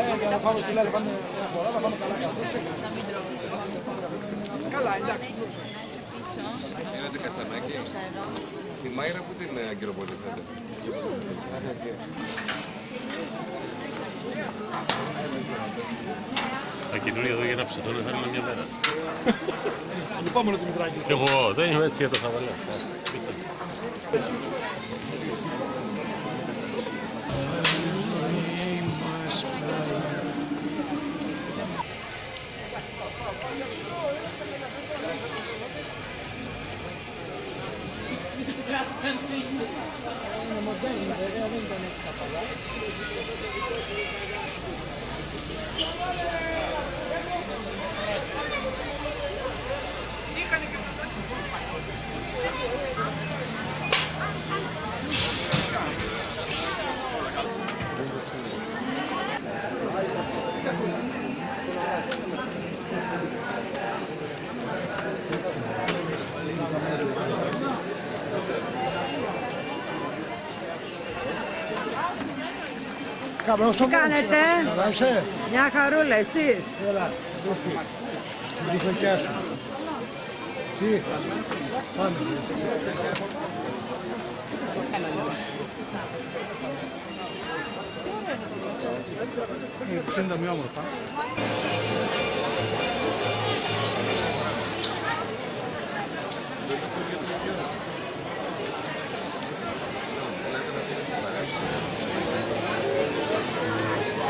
ένας μανιάκης. Γίνεται καστανάκι. Τη Μάιρα που την ε, αγκυροπολίθεται. Τα καινούργια εδώ για να ψηθούν θέλουμε μια μέρα. Ανυπόμονος Δημητράκης. Εγώ δεν είμαι έτσι για το χαβαλέ. Erano modelli veramente nel capolavoro. Καλώς Τι κάνετε, Καλά είσαι; μια χαρούλα εσείς. Έλα. Ήρθε. Την τυχοκιά σου. Τι; Πάμε. Ε, ψήντα μια όμορφα.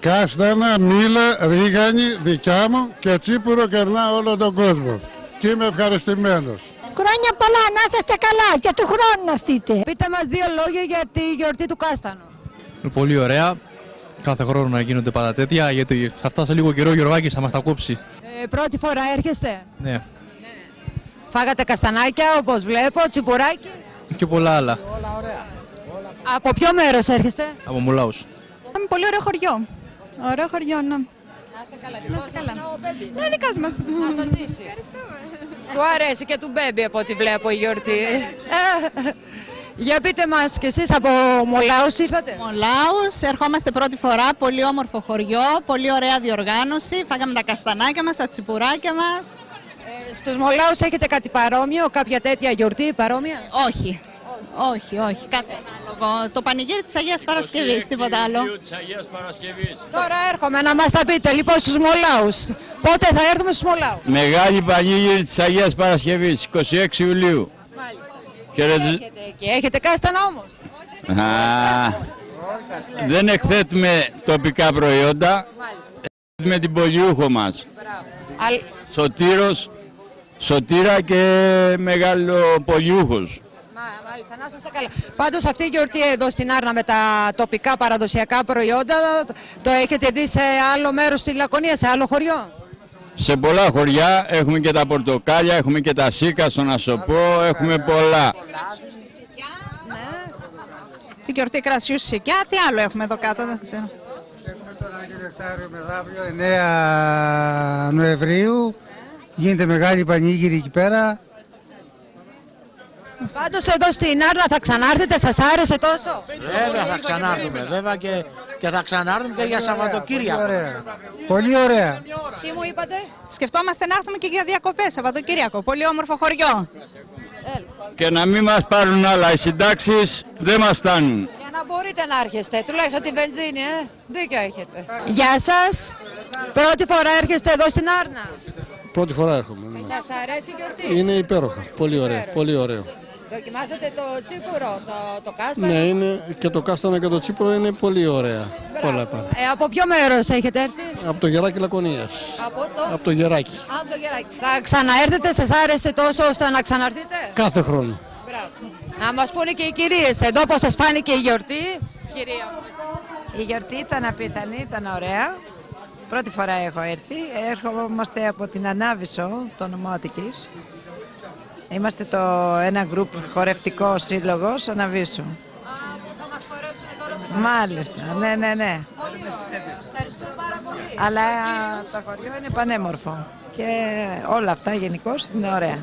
Κάστανα, μήλα, ρίγανη, δικιά μου και τσίπουρο κερνά όλο τον κόσμο. Και είμαι ευχαριστημένος. Χρόνια πολλά, να είσαστε καλά και του χρόνου να έρθετε. Πείτε μας δύο λόγια για τη γιορτή του Κάστανου. Είναι πολύ ωραία. Κάθε χρόνο να γίνονται πάντα τέτοια, γιατί θα φτάσει λίγο καιρό ο Γιωργάκης θα μας τα κόψει. Ε, πρώτη φορά έρχεστε; Ναι, Φάγατε καστανάκια όπως βλέπω, τσιπουράκι; και πολλά άλλα. Από ποιο μέρος έρχεστε; Από Μουλάους. Είμαι πολύ ωραίο χωριό. Ωραίο χωριό, ναι. Να είστε καλά, δικό σας καλά. είναι ο Πέμπης. Ναι, δικά μας. Να σας ζήσει. Ευχαριστούμε. Του αρέσει και του μπέμπι από ό,τι βλέπω η γιορτή. Ε, Για πείτε μας και εσείς από Μολάους ήρθατε; Μολάους, ερχόμαστε πρώτη φορά, πολύ όμορφο χωριό, πολύ ωραία διοργάνωση, φάγαμε τα καστανάκια μας, τα τσιπουράκια μας. Ε, στους Μολάους έχετε κάτι παρόμοιο, κάποια τέτοια γιορτή παρόμοια; Όχι, όχι, όχι, κάτι ανάλογο. Το πανηγύρι της Αγίας Παρασκευής, τίποτα άλλο. Τώρα έρχομαι να μας τα πείτε λοιπόν στους Μολάους. Πότε θα έρθουμε στους Μολάους; Μεγάλη πανήγυρη της Αγίας Παρασκευής, 26 Ιουλίου. Μάλιστα. Χαιρετι- Έχετε εκεί, έχετε κάστανα όμως. Α, δεν εκθέτουμε τοπικά προϊόντα, Μάλιστα. εκθέτουμε την πολιούχο μας. Μπράβο. Αλ- Σωτήρος, Σωτήρα και μεγάλο πολιούχος. Μα, μάλιστα, να είστε καλά. Πάντως αυτή η γιορτή εδώ στην Άρνα με τα τοπικά παραδοσιακά προϊόντα το έχετε δει σε άλλο μέρος στη Λακωνία, σε άλλο χωριό; Σε πολλά χωριά έχουμε και τα πορτοκάλια, έχουμε και τα σίκα στον Ασοπό, έχουμε πολλά. Την γιορτή κρασιού στη Σικιά, τι άλλο έχουμε εδώ κάτω, δεν ξέρω. Μεθαύριο 9 Νοεμβρίου γίνεται μεγάλη πανήγυρη εκεί πέρα. Πάντως εδώ στην Άρνα θα ξανάρθετε, σας άρεσε τόσο. Βέβαια θα ξανάρθουμε, βέβαια και, και θα ξανάρθουμε και για Σαββατοκύριακο. Ωραία. Πολύ ωραία. Τι μου είπατε; Σκεφτόμαστε να έρθουμε και για διακοπές, Σαββατοκύριακο. Πολύ όμορφο χωριό. Και να μην μας πάρουν άλλα, οι συντάξεις δεν μας φτάνουν. Για να μπορείτε να έρχεστε, τουλάχιστον τη βενζίνη, ε. Δίκιο έχετε. Γεια σας. Πρώτη φορά έρχεστε εδώ στην Άρνα. Πρώτη φορά έρχομαι. ναι. Σας αρέσει η γιορτή; Είναι υπέροχα. Πολύ ωραίο. Υπέροχα. Πολύ ωραίο. Δοκιμάσατε το τσίπουρο, το, το κάστανο. Ναι, είναι και το κάστανα και το τσίπρο είναι πολύ ωραία. Μπράβο. Όλα πάρα. Ε, από ποιο μέρος έχετε έρθει; Από το γεράκι Λακωνίας. Από το... Από το γεράκι. Από το γεράκι. Θα ξαναέρθετε, σας άρεσε τόσο ώστε να ξαναρθείτε; Κάθε χρόνο. Μπράβο. Να μας πούνε και οι κυρίες εδώ πώς σας φάνηκε η γιορτή. Κυρία μου, εσείς. Η γιορτή ήταν απίθανη, ήταν ωραία. Πρώτη φορά έχω έρθει. Έρχομαστε από την Ανάβησο, το νομότικης. Είμαστε το ένα γκρουπ χορευτικό σύλλογος Αναβίσου. Α, που θα μας χορέψουμε τώρα τους Μάλιστα, ναι, ναι, ναι. Πολύ ωραία. Ευχαριστούμε πάρα πολύ. Αλλά το χωριό είναι πανέμορφο και όλα αυτά γενικώς είναι ωραία.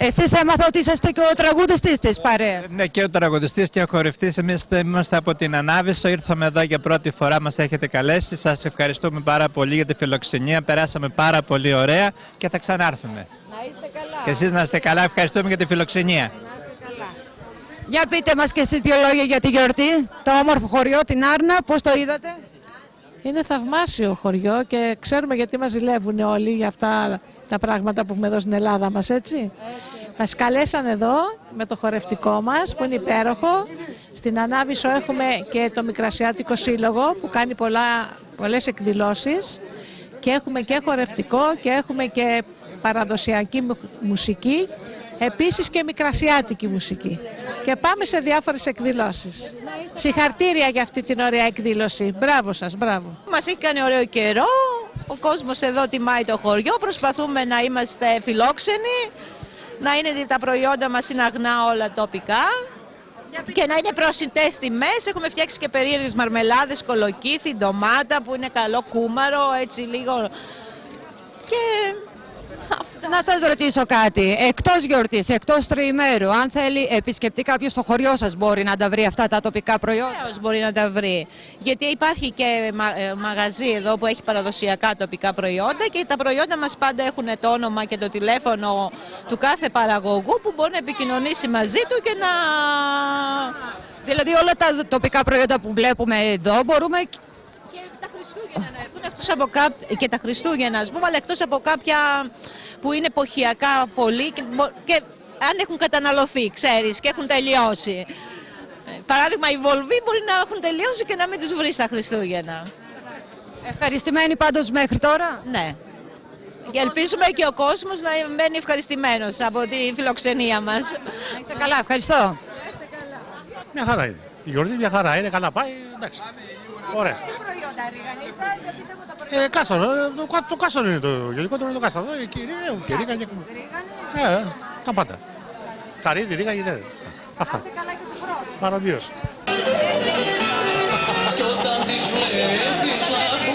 Εσείς έμαθα ότι είσαστε και ο τραγουδιστής της παρέας. Ναι, και ο τραγουδιστής και ο χορευτής. Εμείς είμαστε από την Ανάβησο. Ήρθαμε εδώ για πρώτη φορά. Μας έχετε καλέσει. Σας ευχαριστούμε πάρα πολύ για τη φιλοξενία. Περάσαμε πάρα πολύ ωραία και θα ξανάρθουμε. Να είστε καλά. Και εσείς να είστε καλά. Ευχαριστούμε για τη φιλοξενία. Να είστε καλά. Για πείτε μας και εσείς δύο λόγια για τη γιορτή. Το όμορφο χωριό, την Άρνα, πώς το είδατε; Είναι θαυμάσιο χωριό και ξέρουμε γιατί μας ζηλεύουν όλοι για αυτά τα πράγματα που έχουμε εδώ στην Ελλάδα μας, έτσι. Μας καλέσαν εδώ με το χορευτικό μας που είναι υπέροχο. Στην Ανάβησο έχουμε και το Μικρασιάτικο Σύλλογο που κάνει πολλά, πολλές εκδηλώσεις και έχουμε και χορευτικό και έχουμε και παραδοσιακή μου- μουσική, επίσης και μικρασιάτικη μουσική. Και πάμε σε διάφορες εκδηλώσεις. Συγχαρτήρια για αυτή την ωραία εκδήλωση. Μπράβο σας, μπράβο. Μας έχει κάνει ωραίο καιρό, ο κόσμος εδώ τιμάει το χωριό, προσπαθούμε να είμαστε φιλόξενοι, να είναι τα προϊόντα μας είναι αγνά όλα τοπικά και να είναι προσιτές τιμές. Έχουμε φτιάξει και περίεργες μαρμελάδες, κολοκύθι, ντομάτα που είναι καλό κούμαρο, έτσι λίγο... Και Να σας ρωτήσω κάτι. Εκτός γιορτής, εκτός τριημέρου, αν θέλει επισκεπτεί κάποιος στο χωριό σας μπορεί να τα βρει αυτά τα τοπικά προϊόντα; Βεβαίως μπορεί να τα βρει. Γιατί υπάρχει και μα- ε, μαγαζί εδώ που έχει παραδοσιακά τοπικά προϊόντα και τα προϊόντα μας πάντα έχουν το όνομα και το τηλέφωνο του κάθε παραγωγού που μπορεί να επικοινωνήσει μαζί του και να... Δηλαδή όλα τα τοπικά προϊόντα που βλέπουμε εδώ μπορούμε... Και τα Χριστούγεννα να έρθουν εκτός από κά- και τα Χριστούγεννα, ας πούμε, αλλά εκτός από κάποια που είναι εποχιακά πολύ και, μπο- και αν έχουν καταναλωθεί, ξέρεις, και έχουν τελειώσει. Ε, Παράδειγμα, οι βολβοί μπορεί να έχουν τελειώσει και να μην τους βρεις στα Χριστούγεννα. Ευχαριστημένοι πάντως μέχρι τώρα; Ναι. Και ελπίζουμε και ο κόσμος να μένει ευχαριστημένος από τη φιλοξενία μας. Να είστε καλά, ευχαριστώ. Μια χαρά είναι. Η γιορτή μια χαρά είναι, καλά πάει, εντάξει. Ωραία. Τι προϊόντα, ριγανίτσα, για πείτε μου τα προϊόντα. Ε, κάστανο, ε, το, κα- το κάστανο είναι το γενικότερο είναι το κάστανο. Ε, και, ε, και ρίγανη. Ε, ε, τα πάντα. Καρύδι, ρίγανη, ναι. Αυτά. Είστε καλά και του χρόνου. Παραβίως. Κι όταν τις βλέπεις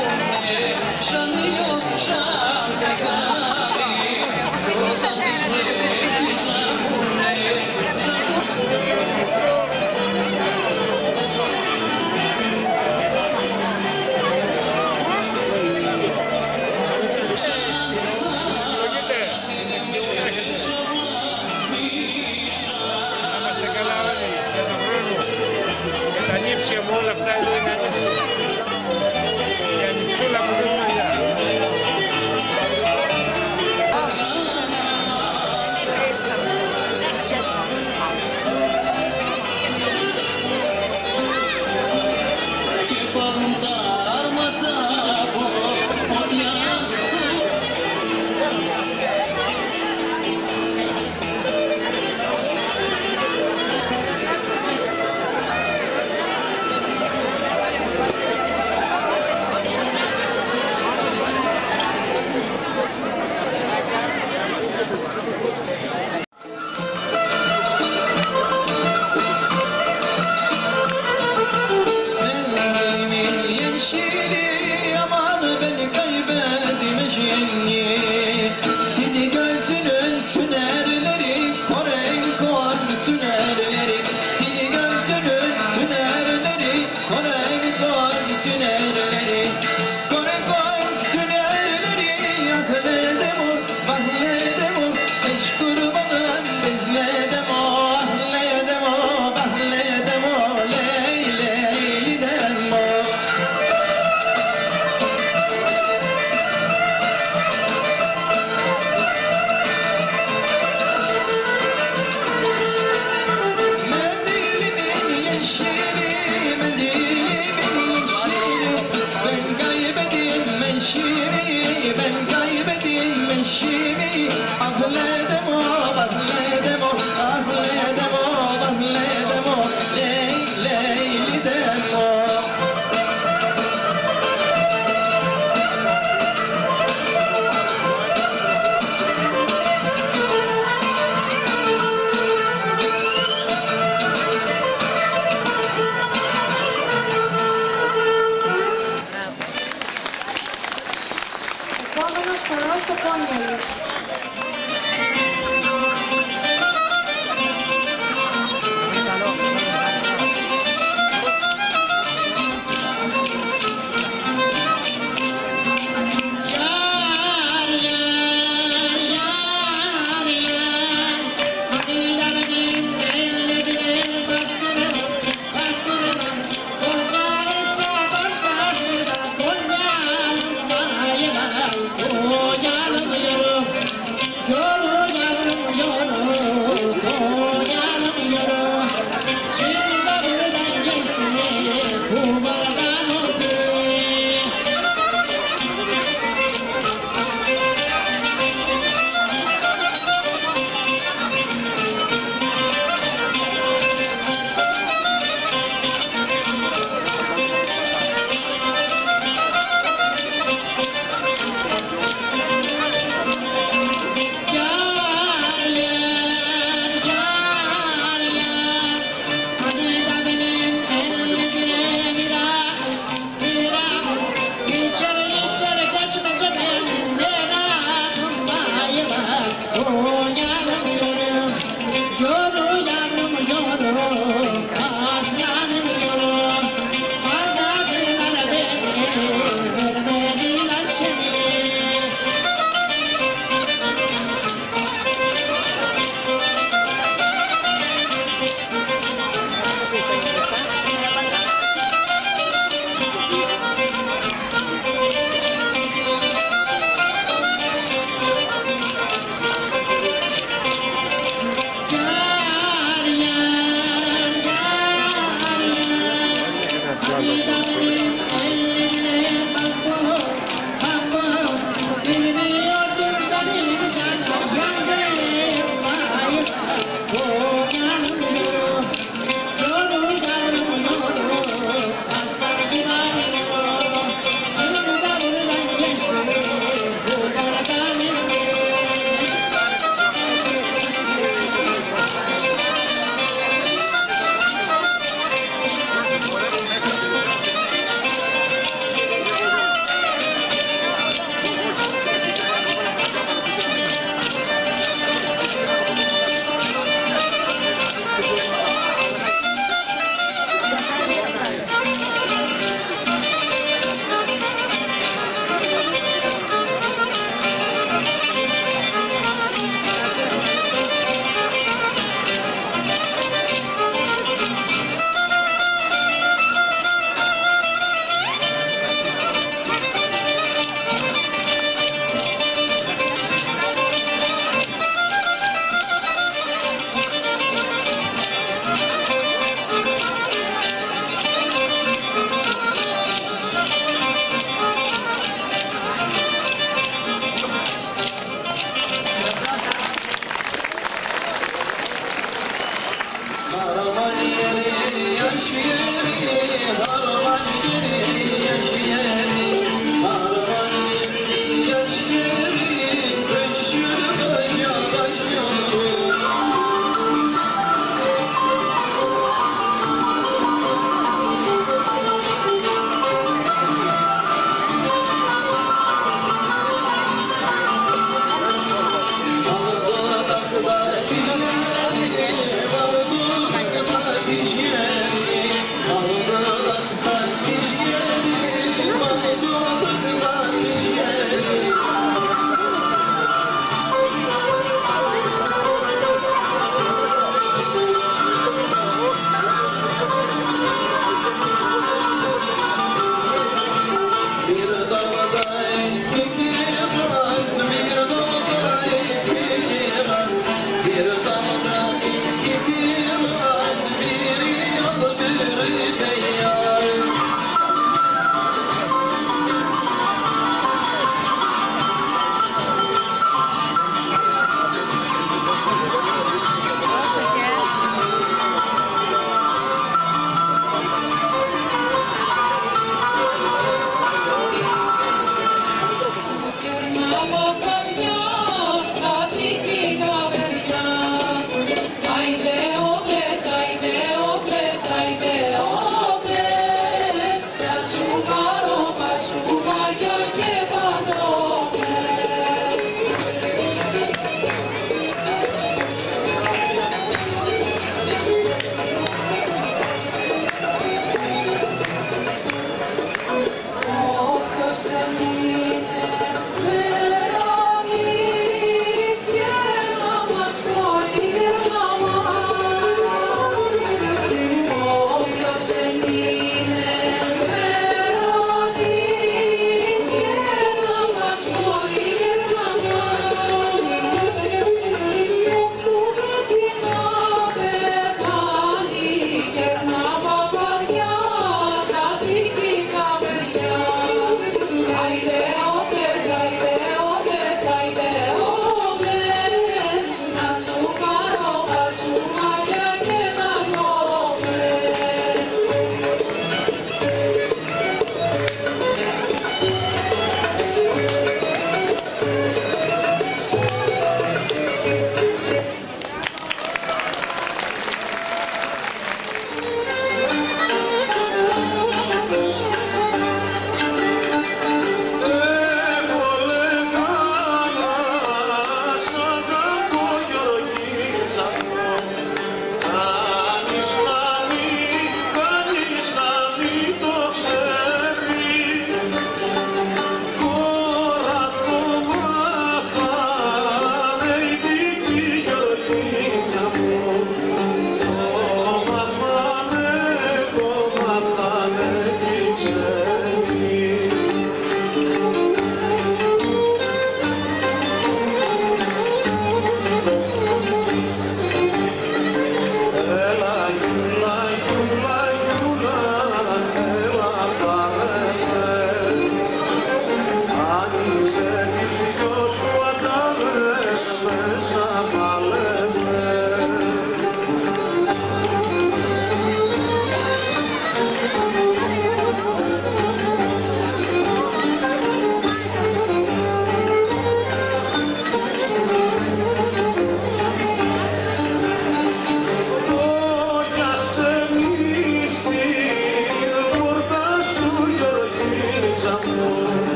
Σου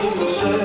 de você.